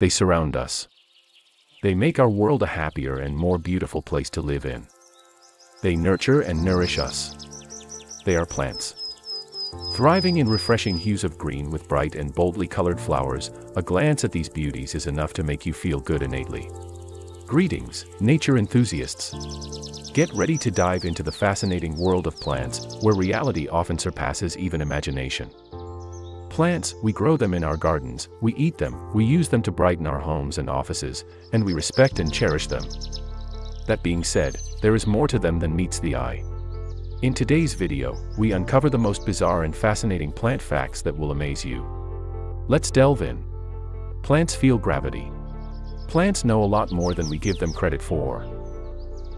They surround us. They make our world a happier and more beautiful place to live in. They nurture and nourish us. They are plants. Thriving in refreshing hues of green with bright and boldly colored flowers, a glance at these beauties is enough to make you feel good innately. Greetings, nature enthusiasts. Get ready to dive into the fascinating world of plants, where reality often surpasses even imagination. Plants, we grow them in our gardens, we eat them, we use them to brighten our homes and offices, and we respect and cherish them. That being said, there is more to them than meets the eye. In today's video, we uncover the most bizarre and fascinating plant facts that will amaze you. Let's delve in. Plants feel gravity. Plants know a lot more than we give them credit for.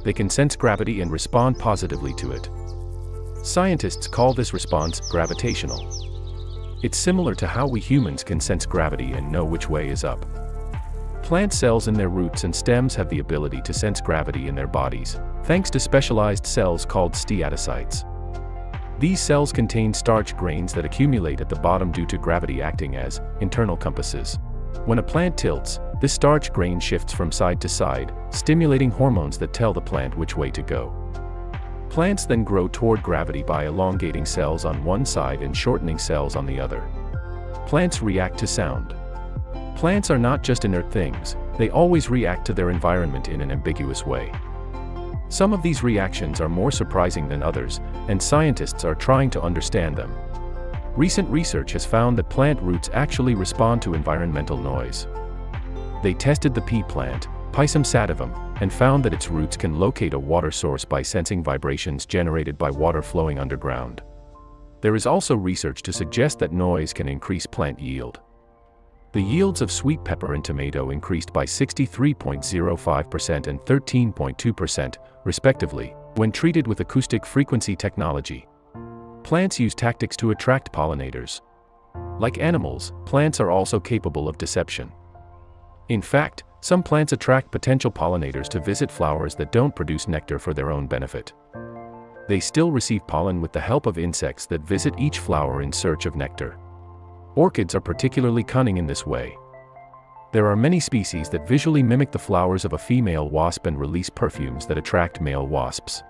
They can sense gravity and respond positively to it. Scientists call this response gravitational. It's similar to how we humans can sense gravity and know which way is up. Plant cells in their roots and stems have the ability to sense gravity in their bodies, thanks to specialized cells called statocytes. These cells contain starch grains that accumulate at the bottom due to gravity acting as internal compasses. When a plant tilts, this starch grain shifts from side to side, stimulating hormones that tell the plant which way to go. Plants then grow toward gravity by elongating cells on one side and shortening cells on the other. Plants react to sound. Plants are not just inert things, they always react to their environment in an ambiguous way. Some of these reactions are more surprising than others, and scientists are trying to understand them. Recent research has found that plant roots actually respond to environmental noise. They tested the pea plant, Pisum sativum, and found that its roots can locate a water source by sensing vibrations generated by water flowing underground. There is also research to suggest that noise can increase plant yield. The yields of sweet pepper and tomato increased by 63.05% and 13.2%, respectively, when treated with acoustic frequency technology. Plants use tactics to attract pollinators. Like animals, plants are also capable of deception. In fact, some plants attract potential pollinators to visit flowers that don't produce nectar for their own benefit. They still receive pollen with the help of insects that visit each flower in search of nectar. Orchids are particularly cunning in this way. There are many species that visually mimic the flowers of a female wasp and release perfumes that attract male wasps.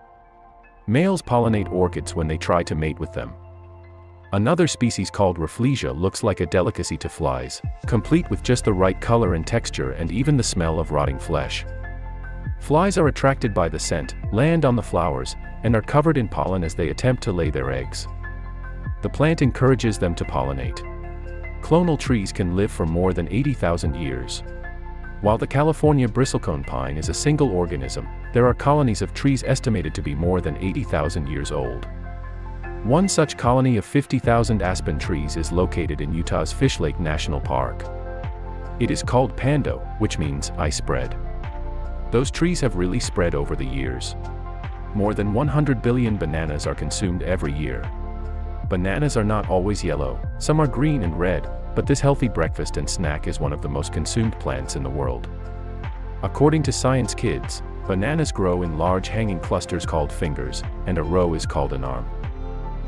Males pollinate orchids when they try to mate with them. Another species called Rafflesia looks like a delicacy to flies, complete with just the right color and texture and even the smell of rotting flesh. Flies are attracted by the scent, land on the flowers, and are covered in pollen as they attempt to lay their eggs. The plant encourages them to pollinate. Clonal trees can live for more than 80,000 years. While the California bristlecone pine is a single organism, there are colonies of trees estimated to be more than 80,000 years old. One such colony of 50,000 aspen trees is located in Utah's Fish Lake National Park. It is called Pando, which means I spread. Those trees have really spread over the years. More than 100 billion bananas are consumed every year, Bananas are not always yellow, some are green and red, but this healthy breakfast and snack is one of the most consumed plants in the world. According to Science Kids, bananas grow in large hanging clusters called fingers, and a row is called an arm.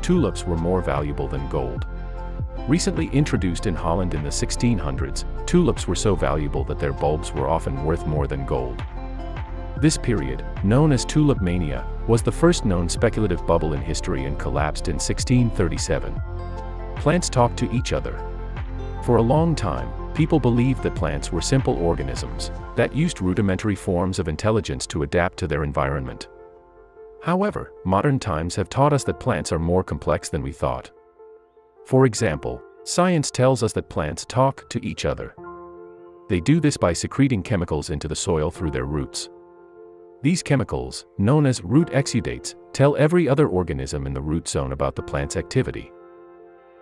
Tulips were more valuable than gold. Recently introduced in Holland in the 1600s, tulips were so valuable that their bulbs were often worth more than gold. This period, known as tulip mania, was the first known speculative bubble in history and collapsed in 1637. Plants talk to each other. For a long time, people believed that plants were simple organisms that used rudimentary forms of intelligence to adapt to their environment. However, modern times have taught us that plants are more complex than we thought. For example, science tells us that plants talk to each other. They do this by secreting chemicals into the soil through their roots. These chemicals, known as root exudates, tell every other organism in the root zone about the plant's activity.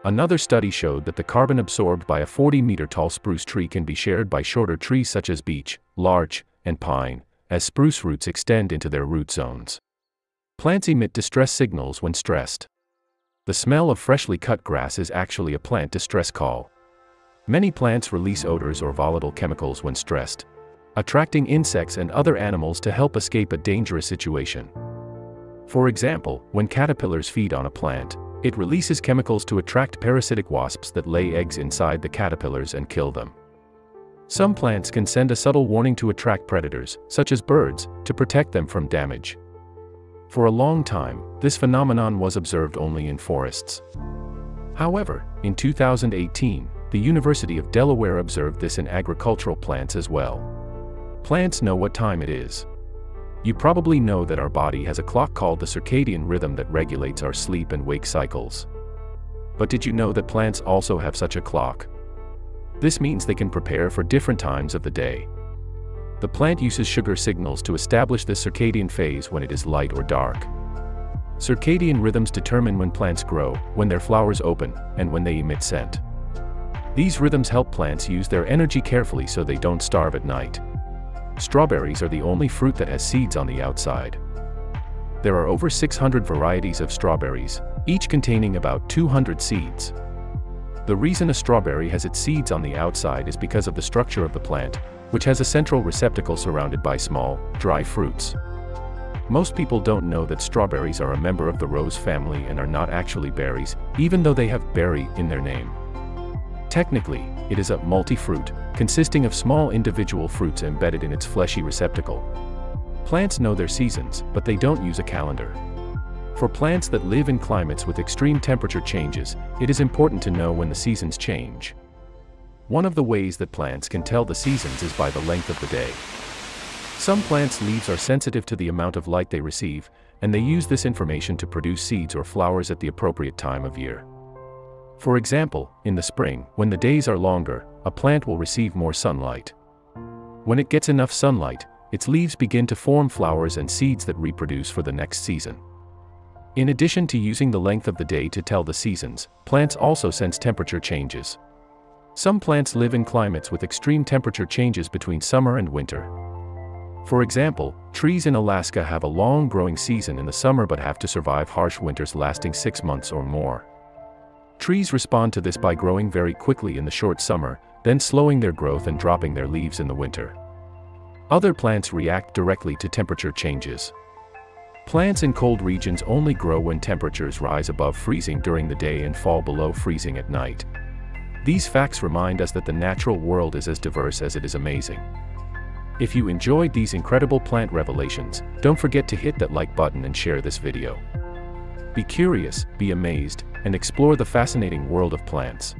Another study showed that the carbon absorbed by a 40-meter tall spruce tree can be shared by shorter trees such as beech, larch, and pine, as spruce roots extend into their root zones. Plants emit distress signals when stressed. The smell of freshly cut grass is actually a plant distress call. Many plants release odors or volatile chemicals when stressed, attracting insects and other animals to help escape a dangerous situation. For example, when caterpillars feed on a plant, it releases chemicals to attract parasitic wasps that lay eggs inside the caterpillars and kill them. Some plants can send a subtle warning to attract predators, such as birds, to protect them from damage. For a long time, this phenomenon was observed only in forests. However, in 2018, the University of Delaware observed this in agricultural plants as well. Plants know what time it is. You probably know that our body has a clock called the circadian rhythm that regulates our sleep and wake cycles. But did you know that plants also have such a clock? This means they can prepare for different times of the day. The plant uses sugar signals to establish the circadian phase when it is light or dark. Circadian rhythms determine when plants grow, when their flowers open, and when they emit scent. These rhythms help plants use their energy carefully so they don't starve at night. Strawberries are the only fruit that has seeds on the outside. There are over 600 varieties of strawberries, each containing about 200 seeds. The reason a strawberry has its seeds on the outside is because of the structure of the plant, which has a central receptacle surrounded by small, dry fruits. Most people don't know that strawberries are a member of the rose family and are not actually berries, even though they have berry in their name. Technically, it is a multi-fruit, consisting of small individual fruits embedded in its fleshy receptacle. Plants know their seasons, but they don't use a calendar. For plants that live in climates with extreme temperature changes, it is important to know when the seasons change. One of the ways that plants can tell the seasons is by the length of the day. Some plants' leaves are sensitive to the amount of light they receive, and they use this information to produce seeds or flowers at the appropriate time of year. For example, in the spring, when the days are longer, a plant will receive more sunlight. When it gets enough sunlight, its leaves begin to form flowers and seeds that reproduce for the next season. In addition to using the length of the day to tell the seasons, plants also sense temperature changes. Some plants live in climates with extreme temperature changes between summer and winter. For example, trees in Alaska have a long growing season in the summer but have to survive harsh winters lasting six months or more. Trees respond to this by growing very quickly in the short summer, then slowing their growth and dropping their leaves in the winter. Other plants react directly to temperature changes. Plants in cold regions only grow when temperatures rise above freezing during the day and fall below freezing at night. These facts remind us that the natural world is as diverse as it is amazing. If you enjoyed these incredible plant revelations, don't forget to hit that like button and share this video. Be curious, be amazed, and explore the fascinating world of plants.